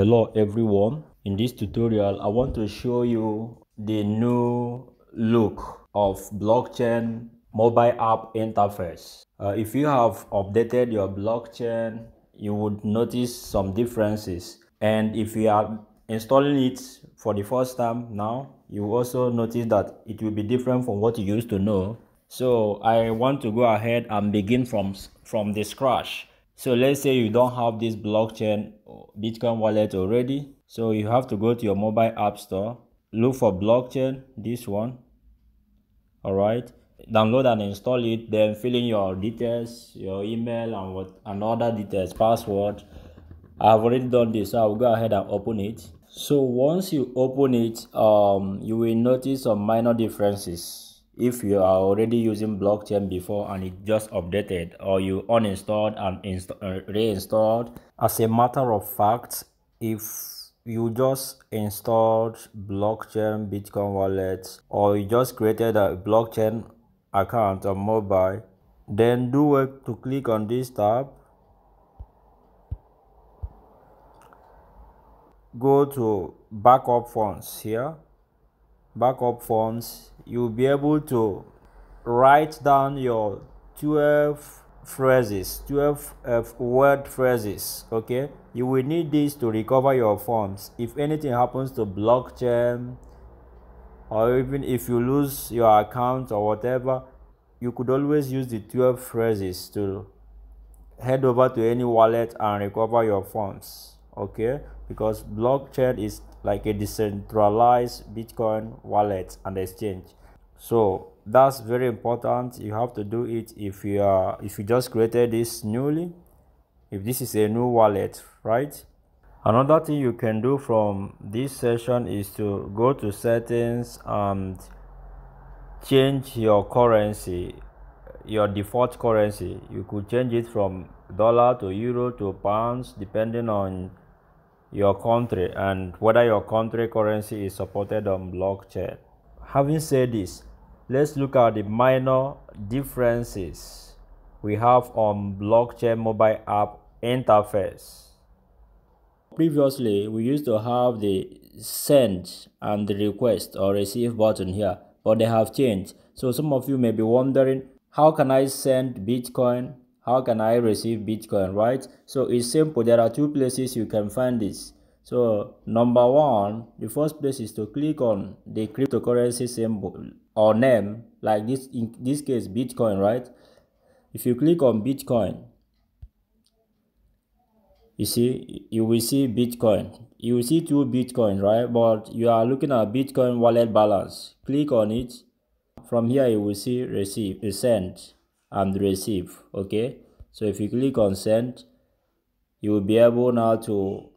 Hello everyone. In this tutorial, I want to show you the new look of blockchain mobile app interface. Uh, if you have updated your blockchain, you would notice some differences. And if you are installing it for the first time now, you also notice that it will be different from what you used to know. So I want to go ahead and begin from, from the scratch. So let's say you don't have this blockchain Bitcoin wallet already. So you have to go to your mobile app store, look for blockchain, this one. All right. Download and install it, then fill in your details, your email and what and other details, password. I've already done this, so I'll go ahead and open it. So once you open it, um, you will notice some minor differences if you are already using blockchain before and it just updated or you uninstalled and uh, reinstalled as a matter of fact if you just installed blockchain bitcoin wallet or you just created a blockchain account on mobile then do it to click on this tab go to backup funds here. Backup funds you'll be able to write down your 12 phrases 12 uh, word phrases okay? You will need this to recover your funds if anything happens to blockchain or even if you lose your account or whatever you could always use the 12 phrases to head over to any wallet and recover your funds okay? Because blockchain is like a decentralized bitcoin wallet and exchange. So that's very important. You have to do it if you are if you just created this newly if this is a new wallet right? Another thing you can do from this session is to go to settings and change your currency your default currency. You could change it from dollar to euro to pounds depending on your country and whether your country currency is supported on blockchain. Having said this, let's look at the minor differences we have on blockchain mobile app interface. Previously, we used to have the send and the request or receive button here, but they have changed. So some of you may be wondering, how can I send Bitcoin how can i receive bitcoin right? So it's simple. There are two places you can find this. So number one the first place is to click on the cryptocurrency symbol or name like this in this case bitcoin right? If you click on bitcoin you see you will see bitcoin. You will see two bitcoin right? But you are looking at bitcoin wallet balance. Click on it. From here you will see receive send and receive okay? So if you click on send you will be able now to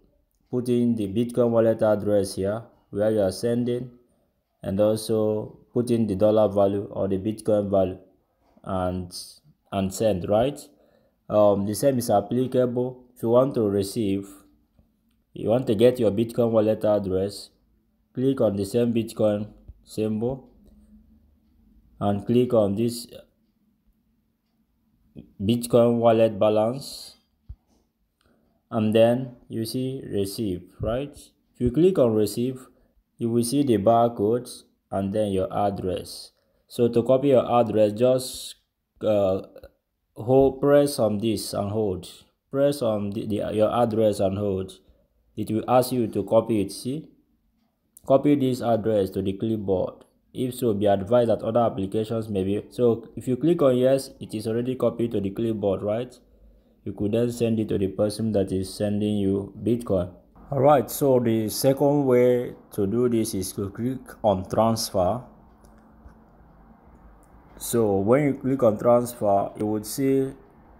put in the bitcoin wallet address here where you are sending and also put in the dollar value or the bitcoin value and and send right? Um the same is applicable. If you want to receive you want to get your bitcoin wallet address click on the same bitcoin symbol and click on this bitcoin wallet balance and then you see receive right? If you click on receive you will see the barcodes and then your address. So to copy your address just uh, hold press on this and hold. Press on the, the, your address and hold. It will ask you to copy it see? Copy this address to the clipboard if so be advised that other applications may be so if you click on yes it is already copied to the clipboard right? You could then send it to the person that is sending you bitcoin. All right so the second way to do this is to click on transfer. So when you click on transfer you would see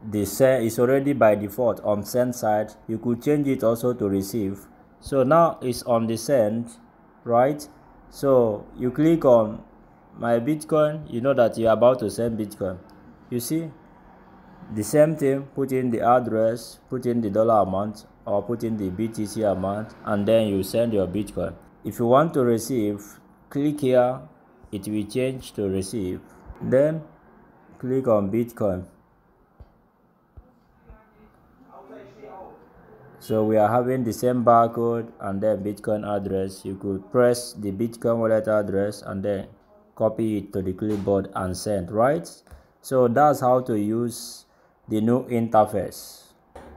the send is already by default on send side. You could change it also to receive. So now it's on the send right so you click on my bitcoin you know that you're about to send bitcoin. You see the same thing put in the address put in the dollar amount or put in the btc amount and then you send your bitcoin. If you want to receive click here it will change to receive. Then click on bitcoin so we are having the same barcode and then bitcoin address. You could press the bitcoin wallet address and then copy it to the clipboard and send right? So that's how to use the new interface.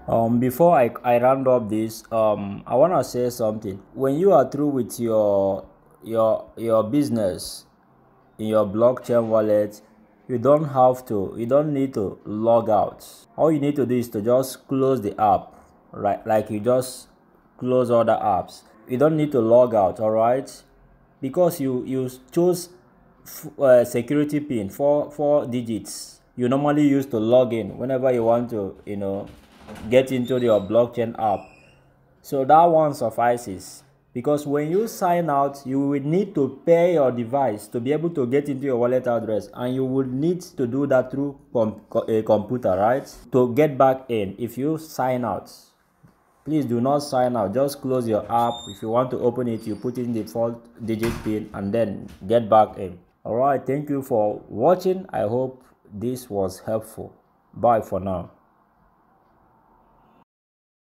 Um before i i round up this um i want to say something. When you are through with your your your business in your blockchain wallet you don't have to you don't need to log out. All you need to do is to just close the app right like you just close all the apps. You don't need to log out all right because you you chose uh, security pin four four digits. You normally use to log in whenever you want to you know get into your blockchain app. So that one suffices because when you sign out you will need to pay your device to be able to get into your wallet address and you will need to do that through com a computer right? To get back in if you sign out please do not sign out just close your app. If you want to open it you put in the four digit pin and then get back in. All right. Thank you for watching. I hope this was helpful. Bye for now